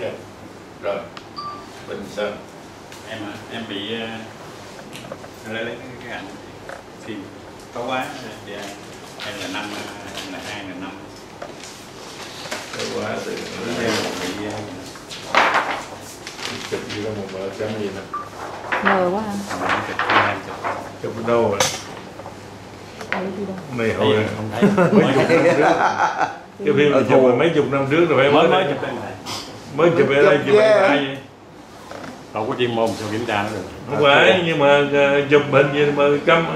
ok rồi bình sao em à, em bị uh, lấy lấy cái, cái ảnh phim có quá thì à, em là năm em là hai là năm. Cái quá từ em bị uh, chụp gì đó một vợ xem gì nè. Mờ quá ha chụp em chụp. Chụp đâu rồi? Bây hồi không thấy mấy mới chục năm trước. Cái phim chụp mấy chục năm trước rồi phải mới mới chụp mới chụp ở đây Chụp vậy đâu có chuyên môn sao kiểm tra nó được không phải nhưng mà ờ, chụp hình gì mà cấm.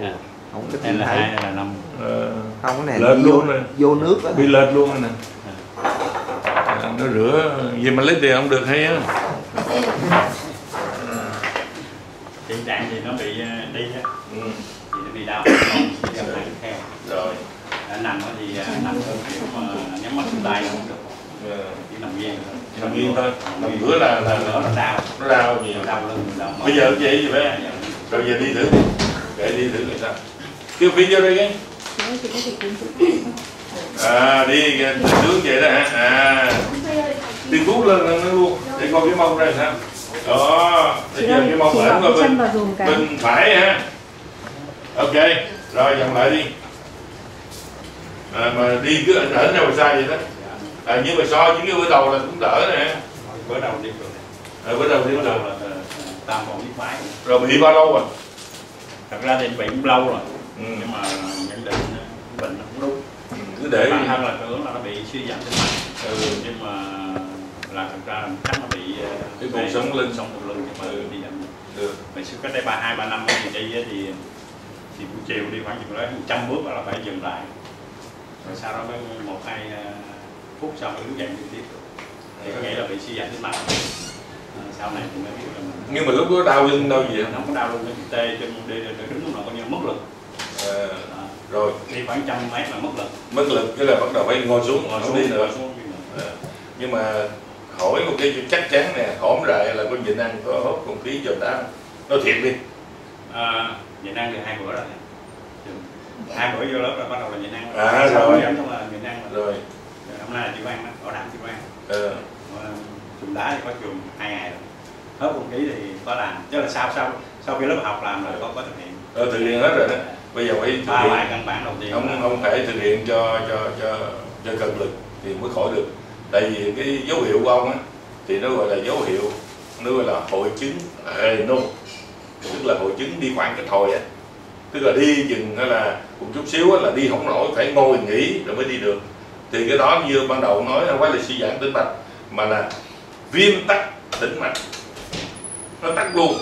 Dạ. không có là hai là năm? Ờ, không cái này Lên vô, luôn rồi. vô nước đó bị lệch luôn rồi nè. À, nó rửa gì mà lấy tiền không được hay á? Hiện trạng thì nó bị đi á? Ừ. thì nó bị đau. Không theo. Rồi. Nằm thì à, nằm theo kiểu mà nhắm mắt xuống tay không được. Ờ, chỉ nằm nghiêng thôi. Nằm nghiêng thôi. Nằm ngửa là là nó đau. nó đau. Nhiều đau lưng đau bây giờ vậy gì vậy Dạ, rồi giờ đi thử đi. Kệ đi thử người ta. Kêu phi vô đây cái. À đi tướng vậy đó hả? À. Đi thuốc lên lên nó luôn. Để coi cái mông ra sao. Đó bây Chị giờ cái mông chị ở bên bên, phải ha ok rồi dòng lại đi. À, mà đi cứ ở đâu mà sai vậy đó à, nhưng mà so với cái bữa đầu là cũng đỡ nè. Bữa đầu đi rồi. À, bữa đầu đi đầu là ờ, tam còn biết phải rồi bị bao lâu rồi? Thật ra thì bị cũng lâu rồi. Ừ. nhưng mà nhận định ờ, bệnh nó cũng đúng. Cứ để bản thân là tưởng là nó bị suy giảm tính mạch. Ừ. nhưng mà là thật ra chắc nó bị ờ, Cái cột sống lưng. sống cột lưng nhưng mà Ừ. đi giảm. Được mình trước cách đây ba hai ba năm đi á thì thì buổi chiều đi khoảng chừng đó trăm bước là phải dừng lại. Rồi sau đó mới một hai phút sau mới đứng dậy đi tiếp. Thì có nghĩa là bị suy giảm tính mạch Ờ, sau này thì mới biết là mình nhưng mà lúc đó đau lưng đâu gì nó không có đau luôn cái tê chân đi đứng lúc nào coi như mất lực. À, Đó. rồi. Đi khoảng trăm mét là mất lực. Mất lực cái là bắt đầu phải ngồi xuống ngồi xuống đi nữa. xuống. À, nhưng mà hỏi một cái chắc chắn nè hổm rại là con nhịn ăn có hút không khí cho đá. Nói thiệt đi. À, nhịn ăn được hai bữa rồi. Hai bữa vô lớp là bắt đầu là nhịn ăn À, rồi. xong là nhịn ăn rồi rồi Rồi hôm nay là chịu ăn đó bảo đảm chịu ăn ờ, Mà chùm đá thì có chùm hai ngày rồi. Hết không khí thì có làm. Chứ là sau sau sau khi lớp học làm rồi có có thực hiện. Ờ, thực hiện hết rồi đó. Bây giờ phải thực ba bài căn bản đầu tiên. Ông là- ông phải thực hiện cho cho cho cho cật lực thì mới khỏi được. Tại vì cái dấu hiệu của ông á thì nó gọi là dấu hiệu nó gọi là hội chứng no tức là hội chứng đi khoảng cách hồi á. Tức là đi chừng hay là một chút xíu là đi không nổi phải ngồi nghỉ rồi mới đi được thì cái đó như ban đầu nói không phải là suy giãn tĩnh mạch mà là viêm tắc tĩnh mạch. Nó tắc luôn.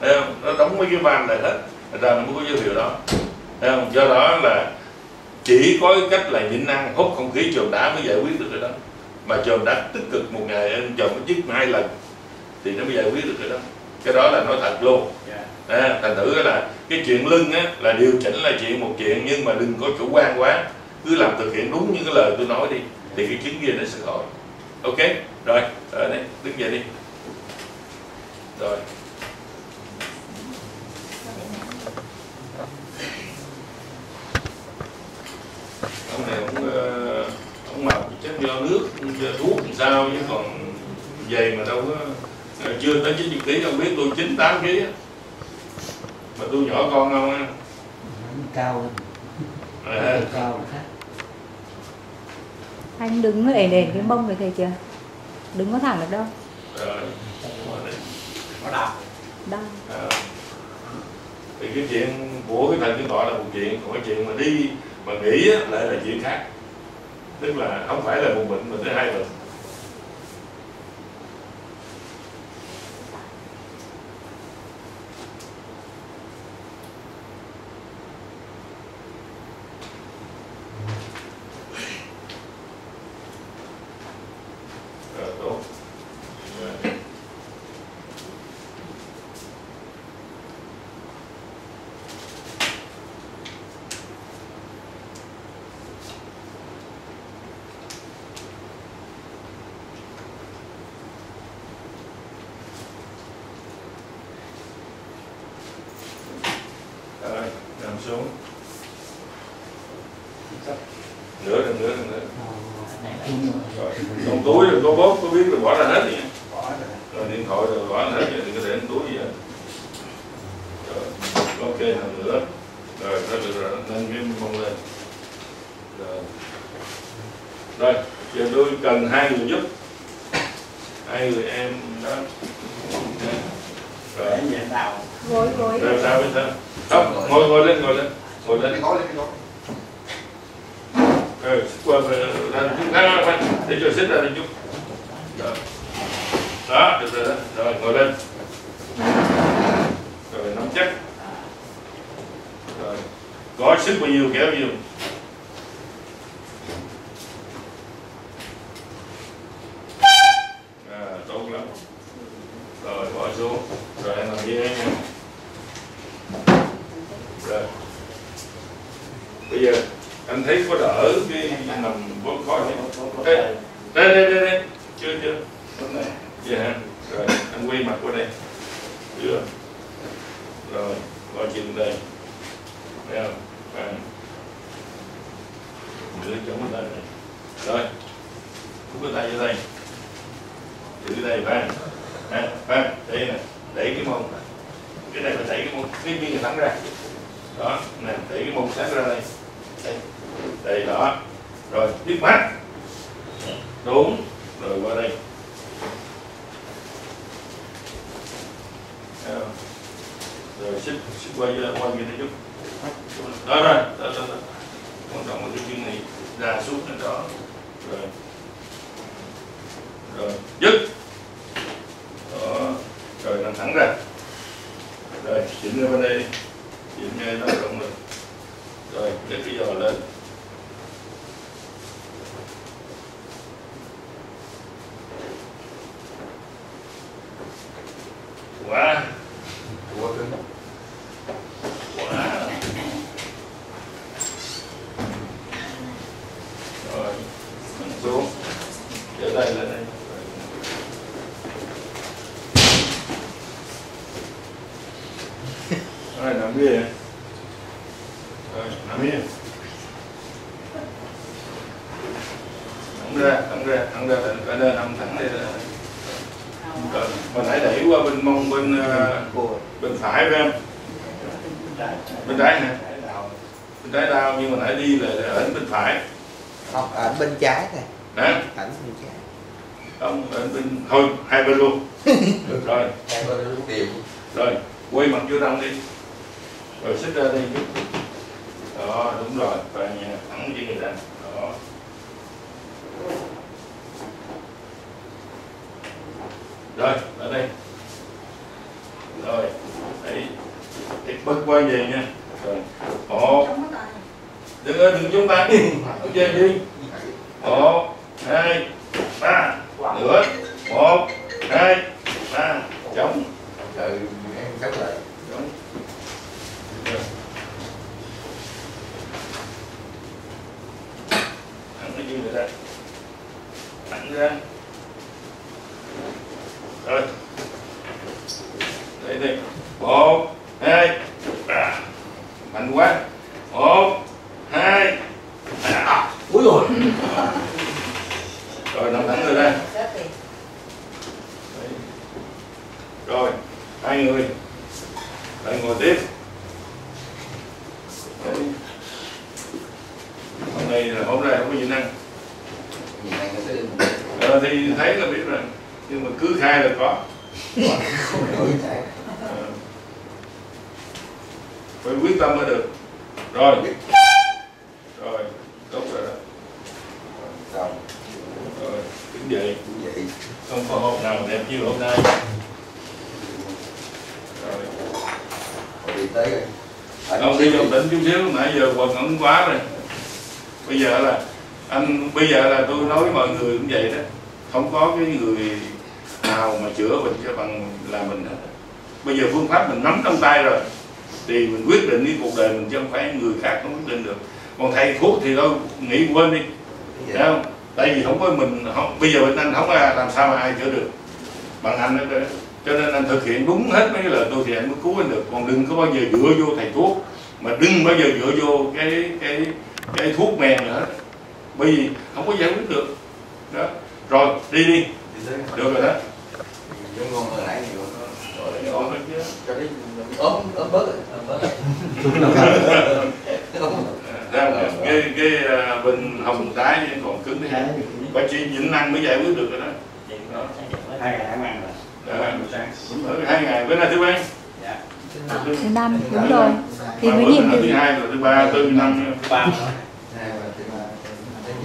Thấy không? nó đóng mấy cái van lại hết. Ra nó mới có dấu hiệu đó. Thấy không? do đó là chỉ có cái cách là nhịn ăn hút không khí chườm đá mới giải quyết được cái đó. Mà chườm đá tích cực một ngày anh chườm nó chích hai lần thì nó mới giải quyết được cái đó. Cái đó là nói thật luôn. À, thành thử là cái chuyện lưng á là điều chỉnh là chuyện một chuyện nhưng mà đừng có chủ quan quá cứ làm thực hiện đúng những cái lời tôi nói đi thì cái chứng kia nó sẽ khỏi. Ok? Rồi ở đây đứng dậy đi. Rồi. Ông này ông ờ, ông mập chắc do nước do thuốc làm sao chứ còn về mà đâu có ờ, chưa tới 90 kg ông biết tôi 98 kg á. Mà tôi nhỏ con không á. Cao hơn. À, cao là khác Anh đứng để để cái mông này thầy chưa? Đứng có thẳng được đâu. Rồi nó đau Đau À, thì cái chuyện của cái thần chứng tọa là một chuyện còn cái chuyện mà đi mà nghỉ á, lại là chuyện khác. Tức là không phải là một bệnh mà tới hai bệnh Rồi, tốt Rồi. Rồi, nằm xuống. nữa nữa nữa nữa rồi trong túi rồi có bóp có biết rồi bỏ ra hết nha rồi. Điện thoại rồi bỏ ra hết rồi đừng có để trong túi gì hết. Rồi ok lần nữa rồi rồi rồi, rồi nâng cái mông lên. Rồi. Rồi giờ tôi cần hai người giúp. Hai người em đó. Rồi gối gối rồi sao bây giờ không ngồi. ngồi lên ngồi lên ngồi lên. Gói lên cái gói rồi qua về ra chúng ta phải để cho xích ra đi chút đó. Đó được rồi đó. Rồi ngồi lên. Rồi nắm chắc. Rồi. Có sức bao nhiêu kéo bao nhiêu à tốt lắm rồi bỏ xuống rồi em làm gì em nha rồi bây giờ anh thấy có đỡ cái nằm vốn khó này đây đây đây đây, đây. chưa. Chưa dạ hả rồi. Anh quay mặt qua đây. Chưa rồi coi chừng đây. Thấy không? À. đưa chống tay này. Rồi. Cúc cái tay vô đây. Giữ đây phan à, phan đây nè. Đẩy cái mông cái này phải đẩy cái mông cái viên thẳng ra. Đó. Nè đẩy cái mông sát ra đây. Đây. Đây đó. Rồi tiếp mắt đúng. Rồi qua đây. À, rồi xích xích quay qua kia chút. Đó rồi đó, đó, đó. quan trọng là cái chân này ra xuống lên đó. Rồi. Rồi dứt. Đó rồi nằm thẳng ra. Rồi chỉnh ra bên đây. Đi. chỉnh ngay nó rộng rồi rồi lấy cái giò lên quá của cưng quá rồi nằm xuống trở tay lên đây rồi nằm kia rồi nằm yên thẳng ra thẳng ra thẳng ra ở đây nằm thẳng đây là rồi mình hãy đẩy qua bên mông bên ờ, cô bên phải phải không bên trái hả? Bên trái đau nhưng mà nãy đi là ở bên phải. Không ở bên trái này đó ảnh bên trái. Không ở bên thôi hai bên luôn. Rồi. Đang có lúc điều rồi quay mặt vô trong đi. Rồi xích ra đi. Chút đó đúng rồi. Và nhà thẳng với người ta. Đó. Rồi ở đây rồi đấy quay về nha. Một đừng ơi đừng chúng ta. Ok đi. Một hai. Ba. Nữa một. Hai. Ba. Chống trời em cắt lại. Chống thẳng cái gì ra thẳng ra rồi đây đây một hai ba mạnh quá một hai ba úi rồi rồi nằm thẳng người ra Đấy. Rồi hai người. Lại ngồi tiếp. Hôm nay là hôm nay không có gì năng. Ờ, thì thấy là biết rồi. Nhưng mà cứ khai là có. Ờ. phải quyết tâm mới được. Rồi. Rồi tốt rồi đó. Rồi. Đứng dậy. Không có hôm nào đẹp như hôm nay rồi còn đi tới rồi Ở ông đi trong tỉnh chút xíu nãy giờ quần ẩn quá rồi. Bây giờ là anh bây giờ là tôi nói với mọi người cũng vậy đó. Không có cái người nào mà chữa bệnh cho bằng là mình hết. Bây giờ phương pháp mình nắm trong tay rồi thì mình quyết định cái cuộc đời mình chứ không phải người khác không quyết định được. Còn thầy thuốc thì tôi nghĩ quên đi. Thấy không? Tại vì không có mình không, bây giờ bệnh anh không ai làm sao mà ai chữa được. Bằng anh đó cho nên anh thực hiện đúng hết mấy cái lời tôi thì anh mới cứu anh được. Còn đừng có bao giờ dựa vô thầy thuốc mà đừng bao giờ dựa vô cái cái cái thuốc men nữa. Hết bởi vì không có giải quyết được. Đó. Rồi đi đi. Được rồi đó. Giống ngon hồi nãy nhiều Rồi. Cho cái ốm ốm bớt cái cái à, bên hồng tái vẫn còn cứng thế có chỉ nhịn ăn mới giải quyết được rồi đó. Hai ngày ăn rồi. Dạ. Hai ngày. Bữa nay thứ mấy dạ. Thứ năm đúng rồi thì mới bữa nhiệm thứ hai rồi thứ ba tư năm thứ ba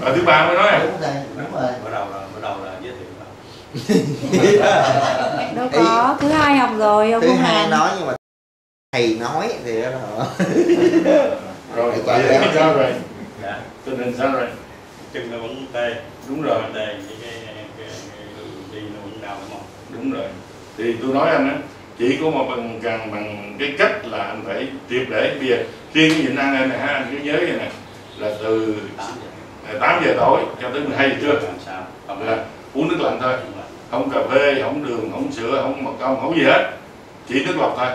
ở thứ ba mới nói à đúng rồi đúng rồi bắt đầu là bắt đầu là giới thiệu đâu có thứ hai học rồi ông thứ không hai nói nhưng mà thầy nói thì đó là rồi Dạ. vậy thì sao rồi dạ tình hình sao rồi chân nó vẫn tê đúng rồi tê cái cái cái, cái, cái đi nó vẫn đau đúng không đúng rồi thì tôi nói anh á chỉ có một bằng bằng bằng cái cách là anh phải triệt để. Bây giờ cái nhịn ăn này ha anh cứ nhớ vậy nè là từ tám giờ 8 giờ tối cho tới 12 giờ trưa. Là uống nước lạnh thôi. Không cà phê không đường không sữa không mật ong không gì hết. Chỉ nước lọc thôi.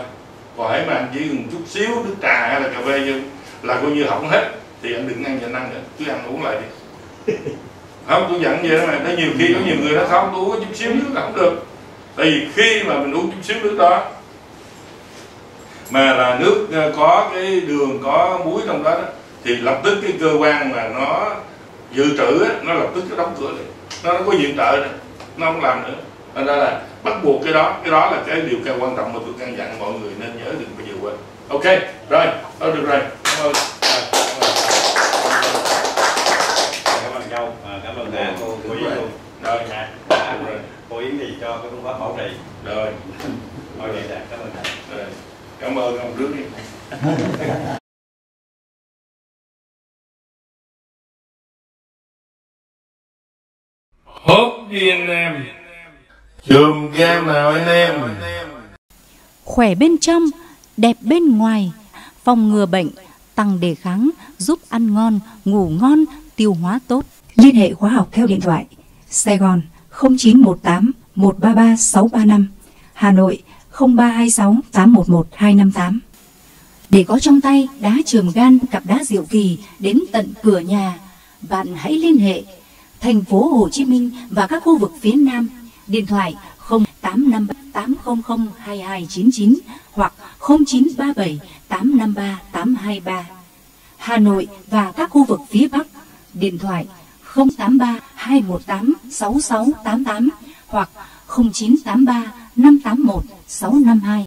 Còn hãy mà anh chỉ cần chút xíu nước trà hay là cà phê như là coi như hỏng hết. Thì anh đừng ăn nhịn ăn nữa. Cứ ăn uống lại đi. Không tôi dặn vậy đó mà có nhiều khi có nhiều người nó không tôi uống có chút xíu nước là không được tại vì khi mà mình uống chút xíu nước đó mà là nước ờ, có cái đường có muối trong đó, đó thì lập tức cái cơ quan mà nó dự trữ á, nó lập tức nó đóng cửa liền nó nó có viện trợ nữa nó không làm nữa. Thành ra là bắt buộc cái đó cái đó là cái điều cao quan trọng mà tôi căn dặn mọi người nên nhớ đừng bao giờ quên. Ok rồi thôi được rồi. Cảm ơn. Cảm ơn. Cảm ơn cả cô. Rồi dạ được rồi cô Yến thì cho cái phương pháp bảo trì. Rồi. Thôi vậy là cảm ơn thầy. Rồi. Cảm ơn ông trước đi. Hốt đi anh em. Chùm game nào anh em? Khỏe bên trong, đẹp bên ngoài, phòng ngừa bệnh, tăng đề kháng, giúp ăn ngon, ngủ ngon, tiêu hóa tốt. Liên hệ khóa học theo điện thoại Sài Gòn 0918 133 635 Hà Nội 0326 811 258 Để có trong tay đá trường gan cặp đá diệu kỳ đến tận cửa nhà, bạn hãy liên hệ thành phố Hồ Chí Minh và các khu vực phía Nam. Điện thoại 085 800 2299 hoặc 0937 853 823. Hà Nội và các khu vực phía Bắc. Điện thoại 083 218 6688 hoặc 0983 581 652.